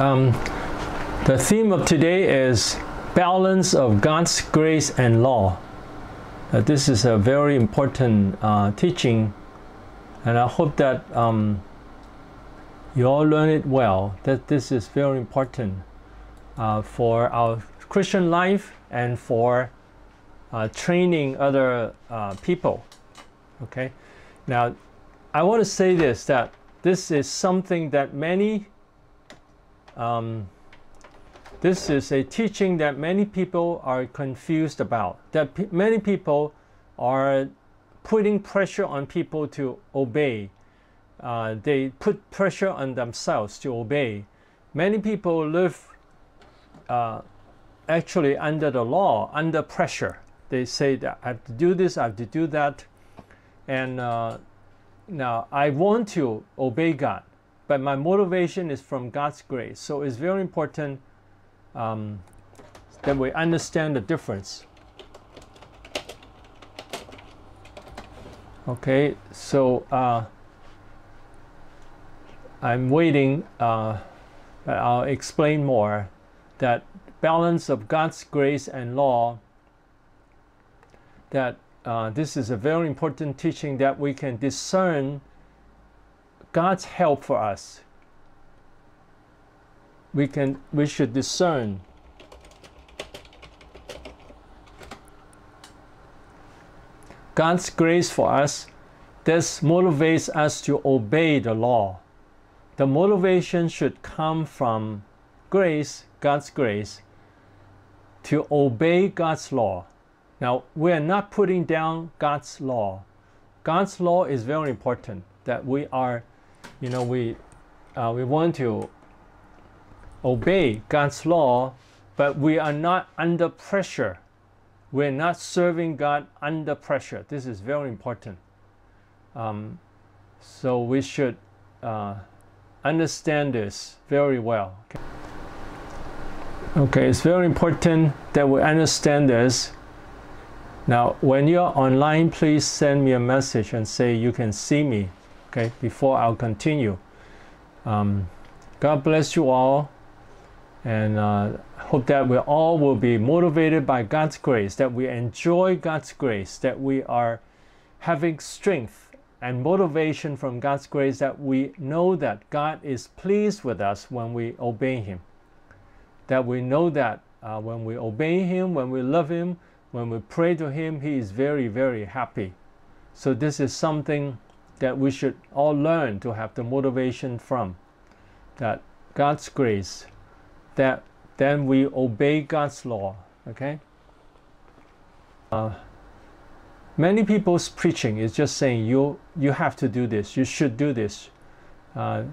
Um, the theme of today is balance of God's grace and law. Uh, this is a very important uh, teaching, and I hope that um, you all learn it well. That this is very important uh, for our Christian life and for uh, training other uh, people. Okay, now I want to say this that this is something that many um, this is a teaching that many people are confused about. That many people are putting pressure on people to obey. Uh, they put pressure on themselves to obey. Many people live uh, actually under the law, under pressure. They say that I have to do this, I have to do that. And uh, now I want to obey God but my motivation is from God's grace. So it's very important um, that we understand the difference. Okay, so uh, I'm waiting, uh, I'll explain more that balance of God's grace and law, that uh, this is a very important teaching that we can discern God's help for us. We can we should discern God's grace for us. This motivates us to obey the law. The motivation should come from grace, God's grace, to obey God's law. Now, we are not putting down God's law. God's law is very important that we are you know, we, uh, we want to obey God's law, but we are not under pressure. We're not serving God under pressure. This is very important. Um, so we should uh, understand this very well. Okay? okay, it's very important that we understand this. Now, when you're online, please send me a message and say you can see me okay before I'll continue um, God bless you all and uh, hope that we all will be motivated by God's grace that we enjoy God's grace that we are having strength and motivation from God's grace that we know that God is pleased with us when we obey Him. That we know that uh, when we obey Him, when we love Him, when we pray to Him, He is very, very happy. So, this is something that we should all learn to have the motivation from that God's grace that then we obey God's law okay? Uh, many people's preaching is just saying you you have to do this you should do this. Uh,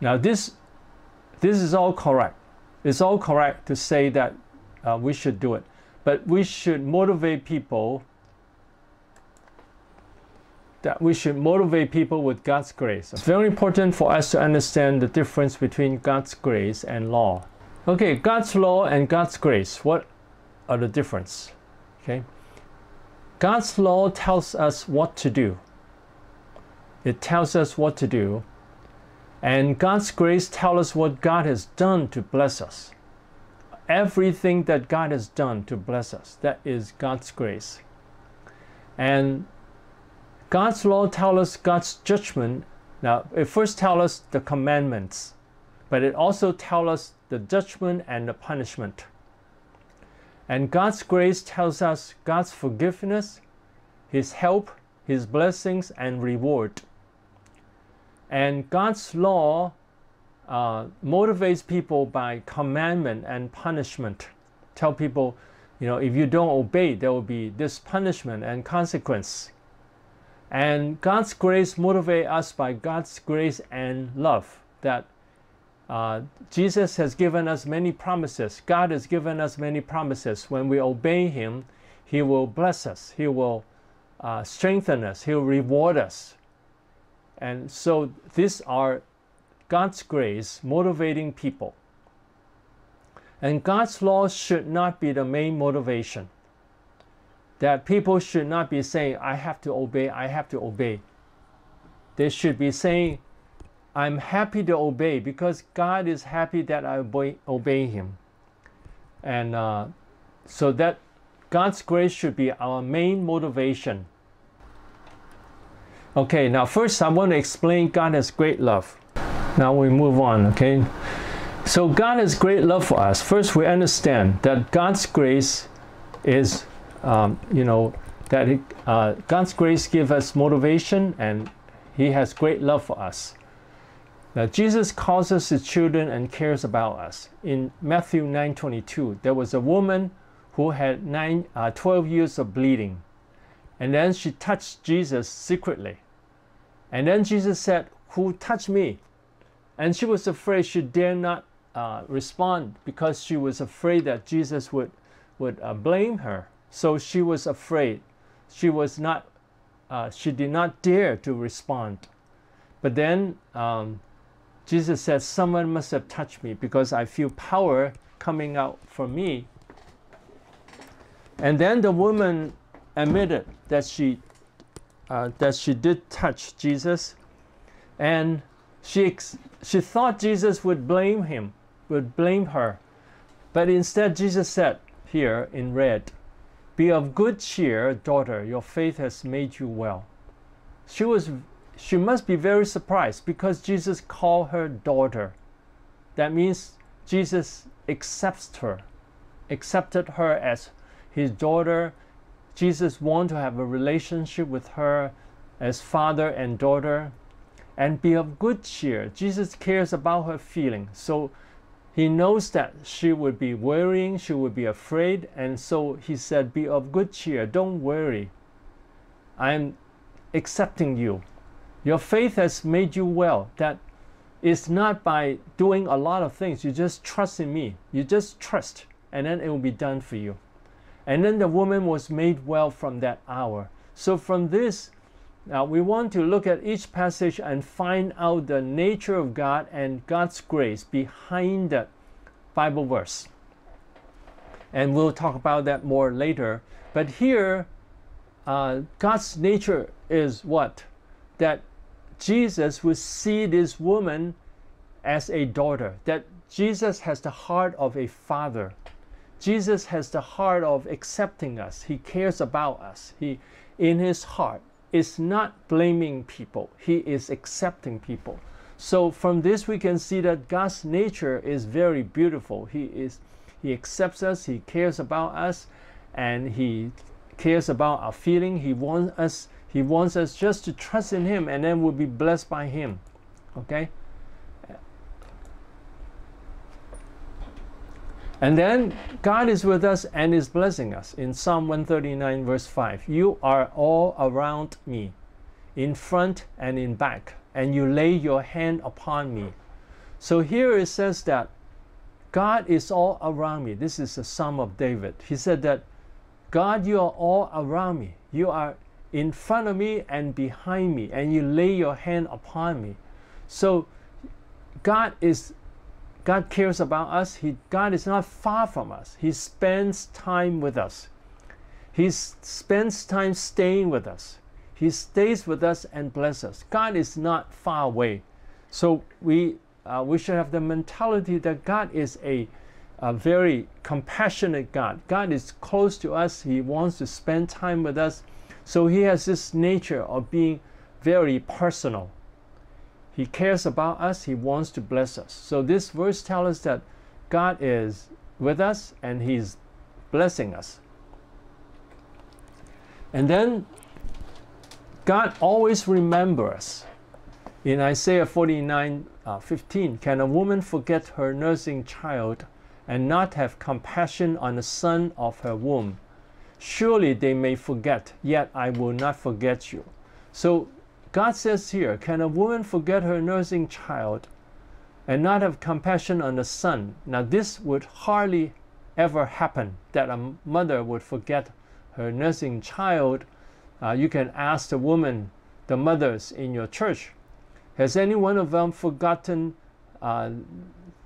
now this this is all correct. It's all correct to say that uh, we should do it. But we should motivate people that we should motivate people with God's grace. It's very important for us to understand the difference between God's grace and law. Okay, God's law and God's grace. What are the difference? Okay. God's law tells us what to do. It tells us what to do. And God's grace tells us what God has done to bless us. Everything that God has done to bless us, that is God's grace. And God's law tells us God's judgment. Now, it first tells us the commandments, but it also tells us the judgment and the punishment. And God's grace tells us God's forgiveness, His help, His blessings, and reward. And God's law uh, motivates people by commandment and punishment. Tell people, you know, if you don't obey, there will be this punishment and consequence. And God's grace motivate us by God's grace and love that uh, Jesus has given us many promises. God has given us many promises. When we obey Him, He will bless us. He will uh, strengthen us. He will reward us. And so these are God's grace motivating people. And God's law should not be the main motivation that people should not be saying, I have to obey, I have to obey. They should be saying, I'm happy to obey because God is happy that I obey, obey Him. And uh, so that God's grace should be our main motivation. Okay, now first I want to explain God has great love. Now we move on, okay? So God has great love for us. First, we understand that God's grace is, um, you know, that he, uh, God's grace gives us motivation and He has great love for us. Now, Jesus calls us his children and cares about us. In Matthew 9:22, there was a woman who had nine, uh, 12 years of bleeding. And then she touched Jesus secretly. And then Jesus said, Who touched me? And she was afraid. She dare not uh, respond because she was afraid that Jesus would, would uh, blame her. So she was afraid. She was not, uh, she did not dare to respond. But then um, Jesus said, Someone must have touched me because I feel power coming out from me. And then the woman admitted that she, uh, that she did touch Jesus. And she, she thought Jesus would blame him, would blame her. But instead, Jesus said here in red, Be of good cheer, daughter, your faith has made you well. She was she must be very surprised because Jesus called her daughter. That means Jesus accepts her, accepted her as his daughter. Jesus wants to have a relationship with her as father and daughter and be of good cheer. Jesus cares about her feeling. So he knows that she would be worrying, she would be afraid, and so he said, Be of good cheer, don't worry. I'm accepting you. Your faith has made you well. That is not by doing a lot of things. You just trust in me. You just trust, and then it will be done for you. And then the woman was made well from that hour. So from this, now we want to look at each passage and find out the nature of God and God's grace behind that Bible verse. And we'll talk about that more later. But here, uh, God's nature is what? That Jesus would see this woman as a daughter, that Jesus has the heart of a father. Jesus has the heart of accepting us. He cares about us. He, in his heart, is not blaming people. He is accepting people. So from this we can see that God's nature is very beautiful. He is he accepts us, he cares about us, and he cares about our feeling. He wants us he wants us just to trust in Him and then we'll be blessed by Him. Okay? And then God is with us and is blessing us. In Psalm 139, verse 5, you are all around me, in front and in back, and you lay your hand upon me. So here it says that God is all around me. This is the Psalm of David. He said that God, you are all around me. You are in front of me and behind me, and you lay your hand upon me. So God is God cares about us. He, God is not far from us. He spends time with us. He spends time staying with us. He stays with us and blesses us. God is not far away. So we, uh, we should have the mentality that God is a, a very compassionate God. God is close to us. He wants to spend time with us. So he has this nature of being very personal. He cares about us, he wants to bless us. So this verse tells us that God is with us and he's blessing us. And then God always remembers. In Isaiah 49 uh, 15, can a woman forget her nursing child and not have compassion on the son of her womb? Surely they may forget, yet I will not forget you. So God says here, Can a woman forget her nursing child and not have compassion on the son? Now, this would hardly ever happen that a mother would forget her nursing child. Uh, you can ask the woman, the mothers in your church, has any one of them forgotten uh,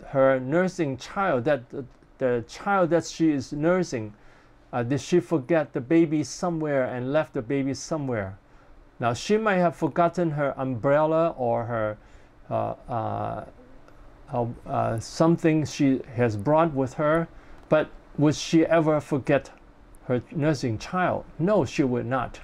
her nursing child, that the, the child that she is nursing? Uh, did she forget the baby somewhere and left the baby somewhere? Now, she might have forgotten her umbrella or her, uh, uh, uh, something she has brought with her, but would she ever forget her nursing child? No, she would not.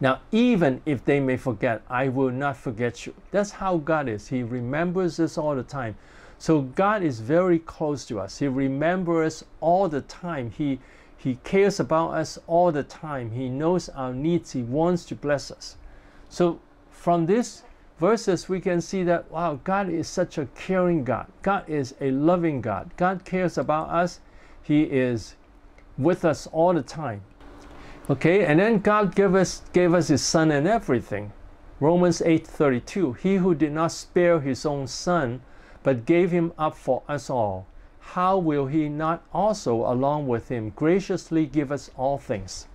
Now, even if they may forget, I will not forget you. That's how God is. He remembers us all the time. So God is very close to us. He remembers us all the time. He he cares about us all the time. He knows our needs. He wants to bless us. So from this verses we can see that wow, God is such a caring God. God is a loving God. God cares about us. He is with us all the time. Okay, and then God gave us gave us his son and everything. Romans 8:32 He who did not spare his own son but gave him up for us all how will he not also along with him graciously give us all things?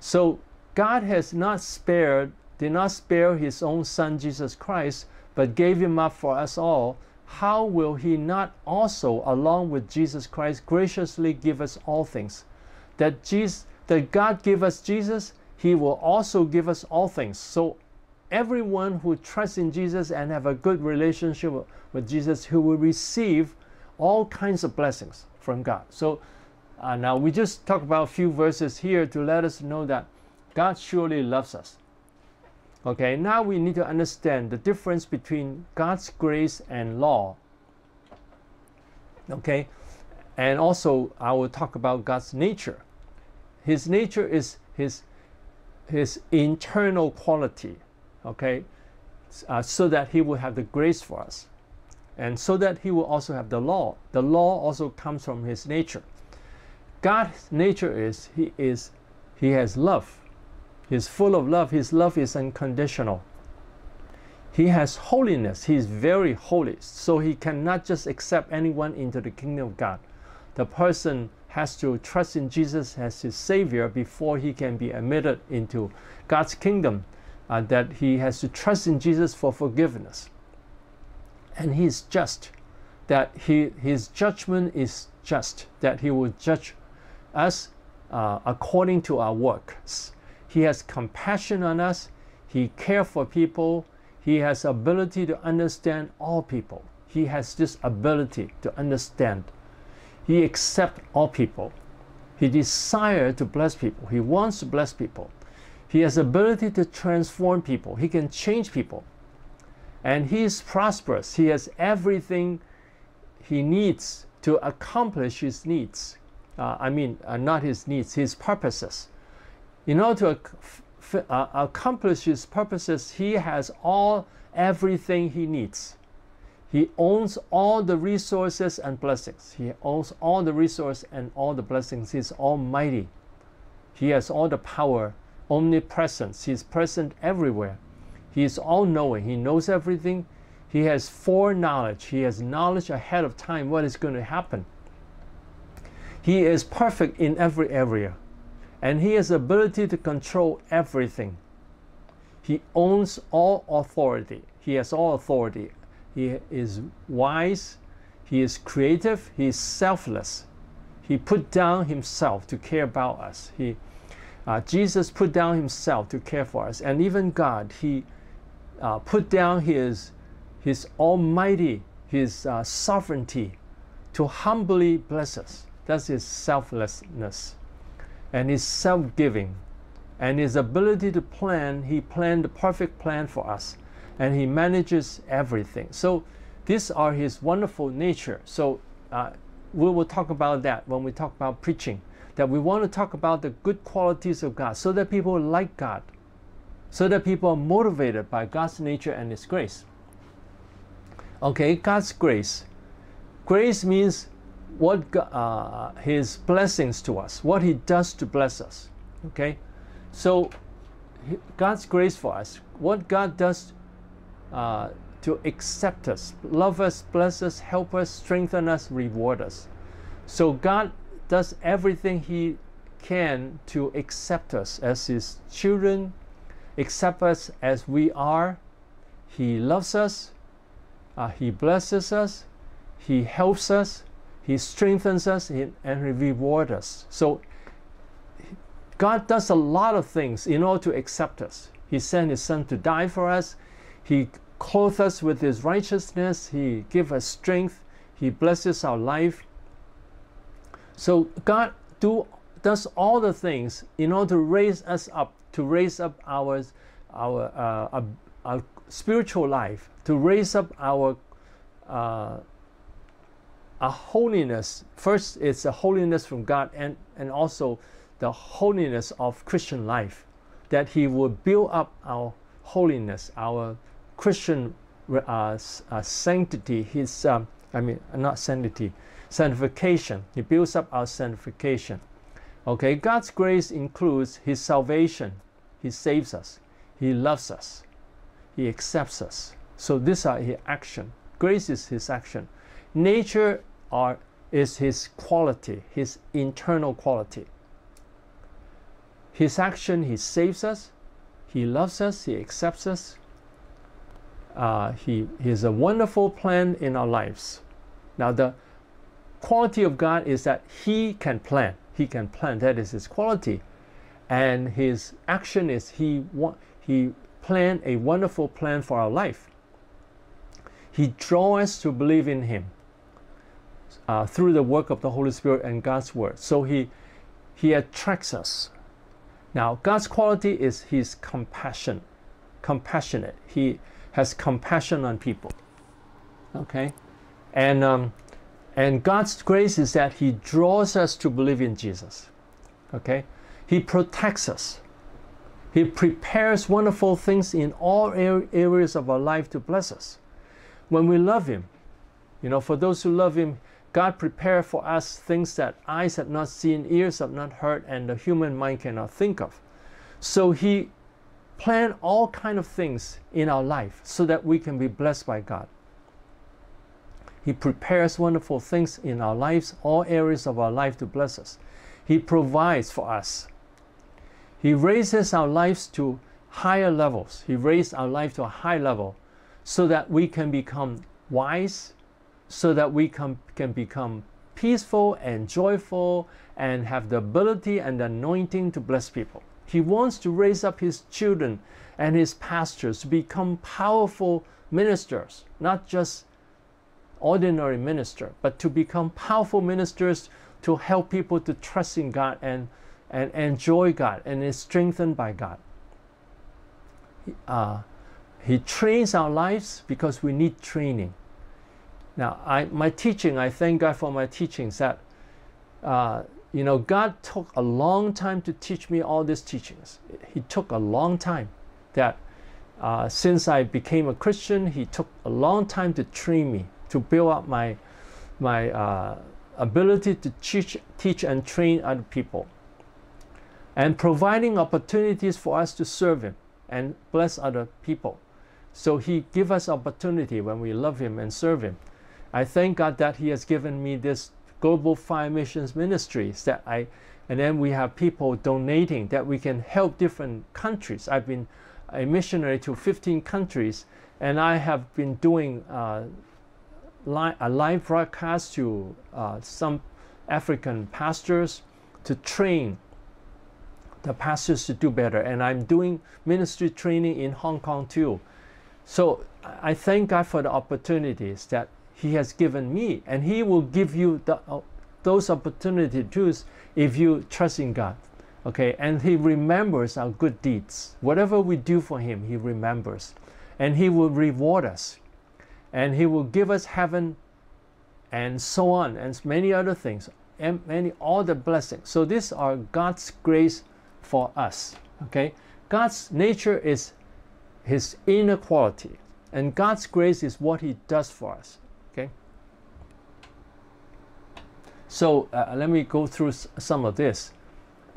So God has not spared did not spare his own son Jesus Christ but gave him up for us all how will he not also along with Jesus Christ graciously give us all things that Jesus that God give us Jesus, He will also give us all things. So everyone who trusts in Jesus and have a good relationship with Jesus, who will receive all kinds of blessings from God. So uh, now we just talk about a few verses here to let us know that God surely loves us. Okay, now we need to understand the difference between God's grace and law. Okay, and also I will talk about God's nature. His nature is his, his internal quality, okay, uh, so that he will have the grace for us. And so that he will also have the law. The law also comes from his nature. God's nature is he is he has love. He's full of love. His love is unconditional. He has holiness. He is very holy. So he cannot just accept anyone into the kingdom of God. The person has to trust in Jesus as his Savior before he can be admitted into God's kingdom, uh, that he has to trust in Jesus for forgiveness. And he is just, that he, his judgment is just, that he will judge us uh, according to our works. He has compassion on us, he cares for people, he has ability to understand all people. He has this ability to understand he accepts all people. He desires to bless people. He wants to bless people. He has ability to transform people. He can change people. And he is prosperous. He has everything he needs to accomplish his needs. Uh, I mean, uh, not his needs, his purposes. In order to uh, accomplish his purposes, he has all everything he needs. He owns all the resources and blessings. He owns all the resources and all the blessings. He's almighty. He has all the power, omnipresence. He's present everywhere. He is all knowing. He knows everything. He has foreknowledge. He has knowledge ahead of time what is going to happen. He is perfect in every area. And he has ability to control everything. He owns all authority. He has all authority he is wise, he is creative, he is selfless. He put down himself to care about us. He, uh, Jesus put down himself to care for us. And even God, he uh, put down his, his almighty, his uh, sovereignty to humbly bless us. That's his selflessness and his self giving and his ability to plan. He planned the perfect plan for us and he manages everything. So these are his wonderful nature. So uh, we will talk about that when we talk about preaching. That we want to talk about the good qualities of God so that people like God, so that people are motivated by God's nature and His grace. Okay, God's grace. Grace means what uh, His blessings to us, what He does to bless us. Okay, so God's grace for us, what God does uh, to accept us, love us, bless us, help us, strengthen us, reward us. So God does everything He can to accept us as His children, accept us as we are. He loves us, uh, He blesses us, He helps us, He strengthens us, and He rewards us. So God does a lot of things in order to accept us. He sent His Son to die for us. He clothes us with His righteousness. He gives us strength. He blesses our life. So God do does all the things in order to raise us up, to raise up our our, uh, our, our spiritual life, to raise up our uh, a holiness. First, it's a holiness from God, and and also the holiness of Christian life, that He will build up our holiness, our Christian uh, uh, sanctity. His, um, I mean, not sanctity, sanctification. He builds up our sanctification. Okay, God's grace includes His salvation. He saves us. He loves us. He accepts us. So these are His action. Grace is His action. Nature are, is His quality, His internal quality. His action, He saves us, He loves us, He accepts us. Uh, he, he a wonderful plan in our lives. Now, the quality of God is that He can plan. He can plan. That is His quality. And His action is He, he planned a wonderful plan for our life. He draws us to believe in Him uh, through the work of the Holy Spirit and God's Word. So He, he attracts us now, God's quality is His compassion, compassionate. He has compassion on people. Okay, and um, and God's grace is that He draws us to believe in Jesus. Okay, He protects us. He prepares wonderful things in all areas of our life to bless us. When we love Him, you know, for those who love Him, God prepared for us things that eyes have not seen, ears have not heard, and the human mind cannot think of. So He planned all kind of things in our life so that we can be blessed by God. He prepares wonderful things in our lives, all areas of our life to bless us. He provides for us. He raises our lives to higher levels. He raised our life to a high level so that we can become wise, so that we can, can become peaceful and joyful and have the ability and the anointing to bless people. He wants to raise up his children and his pastors to become powerful ministers, not just ordinary minister, but to become powerful ministers to help people to trust in God and, and enjoy God and is strengthened by God. Uh, he trains our lives because we need training. Now, I, my teaching, I thank God for my teachings that, uh, you know, God took a long time to teach me all these teachings. He took a long time that uh, since I became a Christian, He took a long time to train me, to build up my, my uh, ability to teach, teach and train other people, and providing opportunities for us to serve Him and bless other people. So He give us opportunity when we love Him and serve Him. I thank God that He has given me this global fire missions ministries that I, and then we have people donating that we can help different countries. I've been a missionary to 15 countries, and I have been doing uh, li a live broadcast to uh, some African pastors to train the pastors to do better. And I'm doing ministry training in Hong Kong too. So I thank God for the opportunities that he has given me, and He will give you the, uh, those opportunities too if you trust in God. Okay, and He remembers our good deeds. Whatever we do for Him, He remembers, and He will reward us, and He will give us heaven, and so on, and many other things, and many all the blessings. So these are God's grace for us. Okay, God's nature is His inner quality, and God's grace is what He does for us. Okay? So uh, let me go through some of this.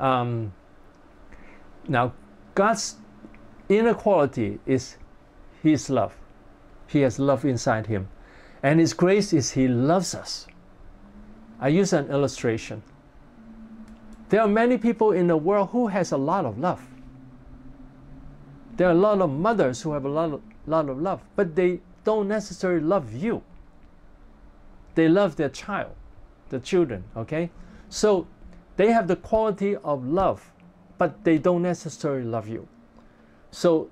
Um, now, God's inner quality is His love. He has love inside Him. And His grace is He loves us. I use an illustration. There are many people in the world who has a lot of love. There are a lot of mothers who have a lot of, lot of love, but they don't necessarily love you. They love their child the children, okay? So they have the quality of love, but they don't necessarily love you. So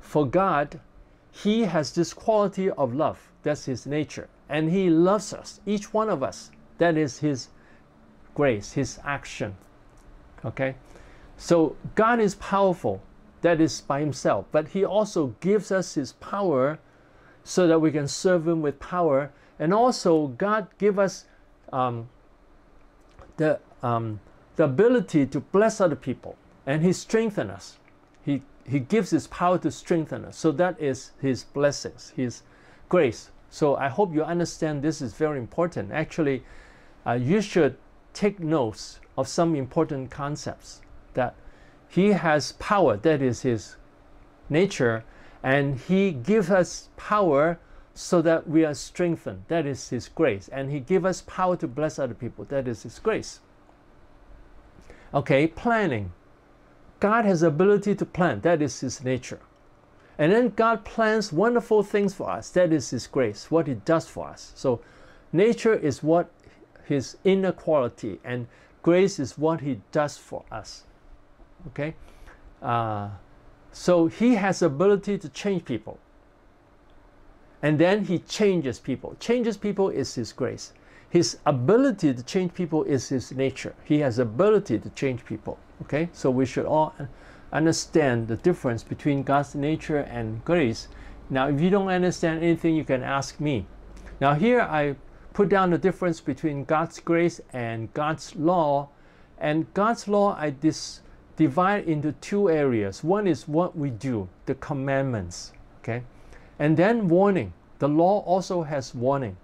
for God, he has this quality of love. That's his nature. And he loves us, each one of us. That is his grace, his action. Okay? So God is powerful. That is by himself. But he also gives us his power so that we can serve him with power. And also God give us um, the, um, the ability to bless other people. And he strengthens us. He, he gives his power to strengthen us. So that is his blessings, his grace. So I hope you understand this is very important. Actually, uh, you should take notes of some important concepts that he has power, that is his nature, and he gives us power so that we are strengthened, that is his grace. And he gives us power to bless other people, that is his grace. Okay, planning. God has ability to plan, that is his nature. And then God plans wonderful things for us. That is His grace, what He does for us. So, nature is what His inner quality, and grace is what He does for us. Okay? Uh, so, He has ability to change people. And then He changes people. Changes people is His grace. His ability to change people is His nature. He has ability to change people. Okay? So, we should all understand the difference between God's nature and grace. Now, if you don't understand anything, you can ask me. Now, here I put down the difference between God's grace and God's law. And God's law, I dis- divide into two areas. One is what we do, the commandments, okay? And then warning. The law also has warning.